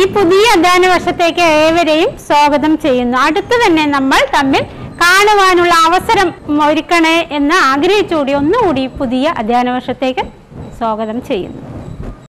ഈ പുതിയ അധ്യയന വർഷത്തേക്ക് ഏവരെയും സ്വാഗതം ചെയ്യുന്നു. അടുത്ത് തന്നെ നമ്മൾ തമ്മിൽ കാണുവാനുള്ള അവസരം ഒരുക്കണേ എന്ന് ആഗ്രഹിച്ചുകൂടി ഒന്നുകൂടി പുതിയ അധ്യയന വർഷത്തേക്ക് സ്വാഗതം ചെയ്യുന്നു.